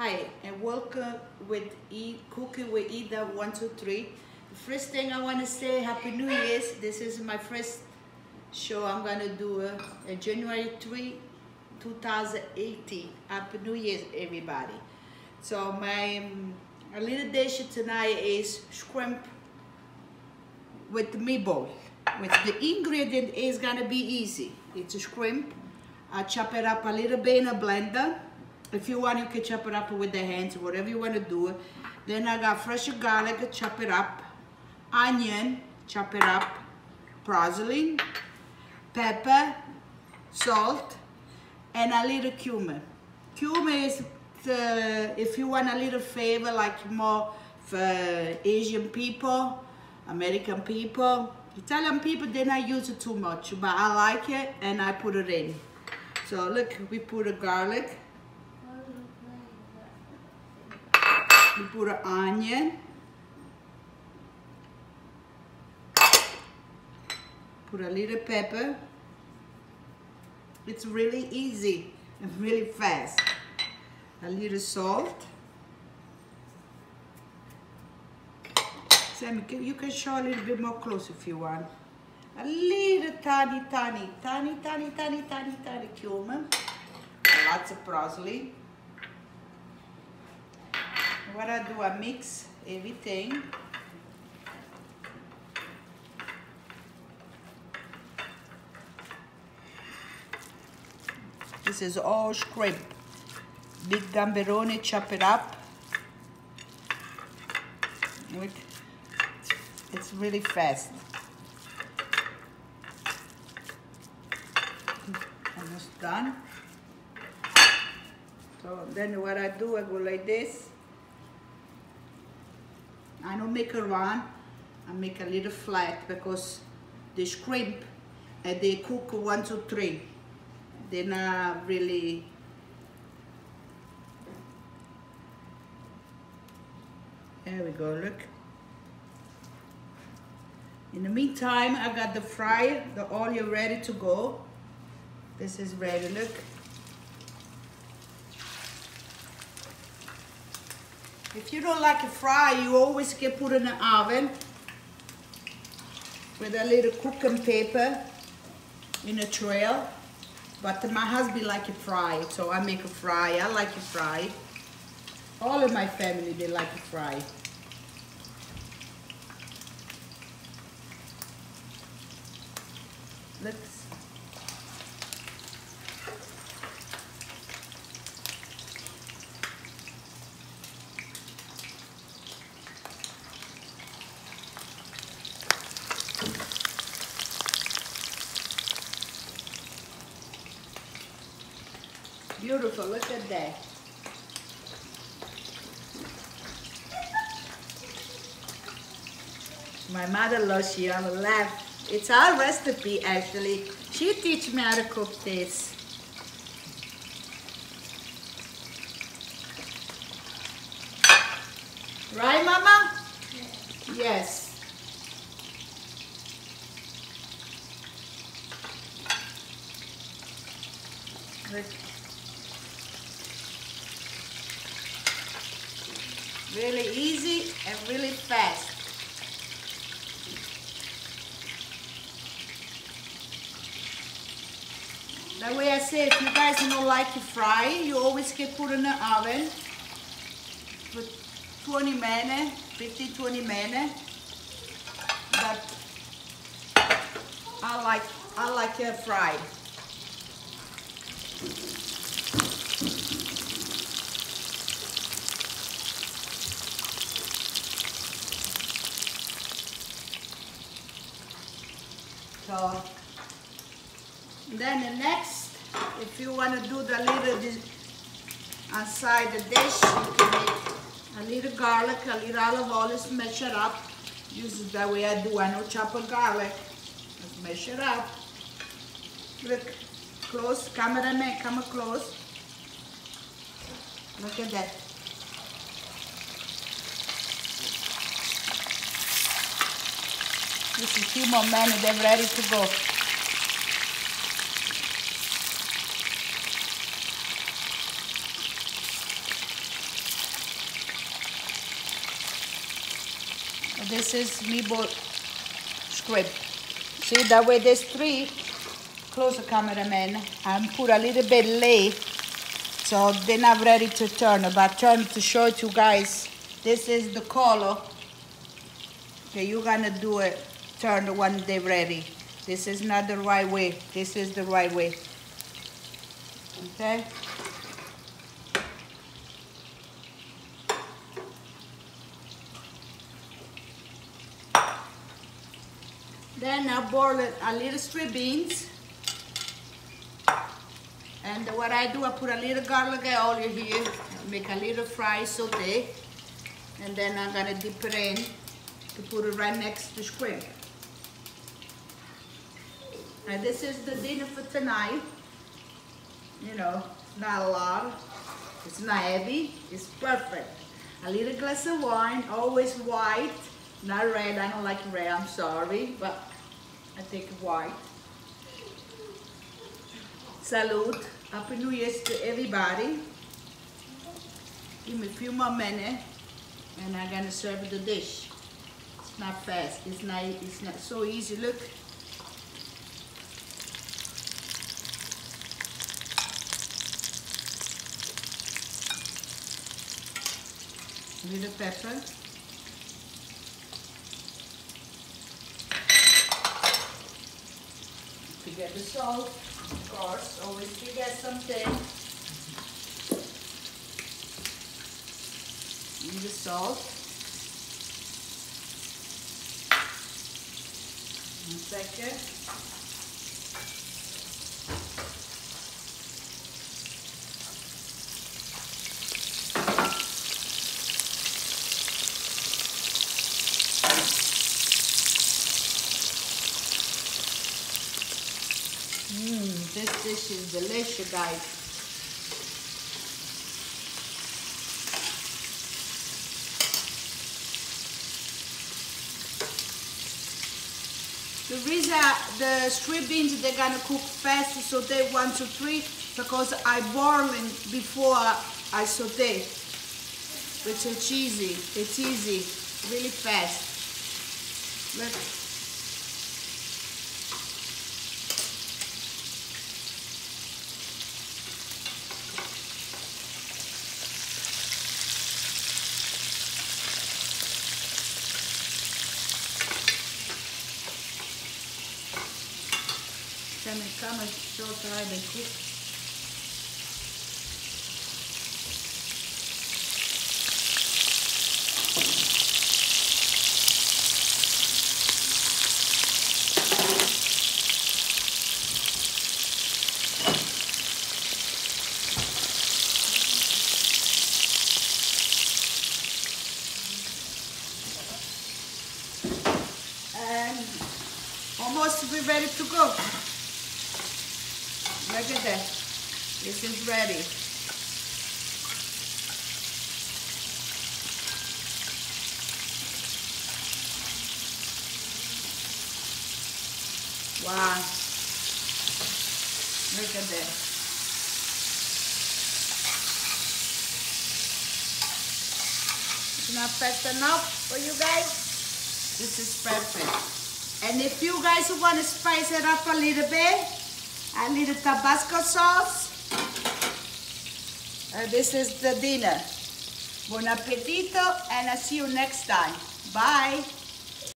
Hi, and welcome with E Cooking with Ida 123. The first thing I want to say, Happy New Year's. This is my first show I'm going to do uh, January 3, 2018. Happy New Year's, everybody. So my um, little dish tonight is shrimp with meatball. With the ingredient is gonna be easy. It's a shrimp. I chop it up a little bit in a blender. If you want, you can chop it up with the hands, whatever you want to do. Then I got fresh garlic, chop it up. Onion, chop it up. Parsley, pepper, salt, and a little cumin. Cumin is the, if you want a little flavor, like more for Asian people, American people, Italian people, they not use it too much, but I like it and I put it in. So look, we put a garlic, we put an onion, put a little pepper. It's really easy and really fast. A little salt. Sammy, you can show a little bit more close if you want. A little tiny, tiny, tiny, tiny, tiny, tiny, tiny cumin. Lots of parsley. What I do, I mix everything. This is all shrimp. Big gamberoni, chop it up. It's really fast. Almost done. So then what I do, I go like this. I don't make a run. I make a little flat because the shrimp and they cook one, two, three. They're not really There we go, look. In the meantime, I got the fryer, the oil ready to go. This is ready, look. If you don't like a fry, you always can put in the oven with a little cooking paper in a trail. But my husband like it fried, so I make a fry. I like it fried. All of my family, they like it fried. Let's Beautiful, look at that. My mother-in-law, she will laugh. It's our recipe, actually. She teach me how to cook this. Right, Mama? Yes. Look. Really easy and really fast. That way I say, if you guys don't like to fry, you always can put in the oven for 20 minutes, 15, 20 minutes. But I like, I like it fried. So then the next, if you want to do the little outside the dish, you can make a little garlic, a little olive oil, smash it up. Use it way I do. I know chop a garlic. Let's mash it up. Look, close, cameraman, come close. Look at that. Just a few more minutes, they're ready to go. This is meatball squid. See, that way there's three. Close the cameraman and put a little bit late. So they're not ready to turn, but turn to show it to you guys. This is the color that you're gonna do it turn when they're ready. This is not the right way. This is the right way. Okay? Then I boil a little straight beans. And what I do, I put a little garlic oil here, make a little fry saute, and then I'm gonna dip it in to put it right next to shrimp. And this is the dinner for tonight. You know, not a lot. It's not heavy. It's perfect. A little glass of wine, always white, not red. I don't like red. I'm sorry, but I take white. Salute. Happy New Year to everybody. Give me a few more minutes and I'm gonna serve the dish. It's not fast. It's not it's not so easy. Look. Little pepper. Forget the salt, of course. Always forget something. Need the salt. One second. Mmm, this dish is delicious, guys. The reason the strip beans they're gonna cook fast saute one to three because I boil them before I saute. Which it's so cheesy, it's easy, really fast. Look. Come and show how they cook? Um, almost we're ready to go. Look at that. This is ready. Wow. Look at that. It's not fast enough for you guys. This is perfect. And if you guys want to spice it up a little bit, a little Tabasco sauce. Uh, this is the dinner. Buon appetito and I'll see you next time. Bye.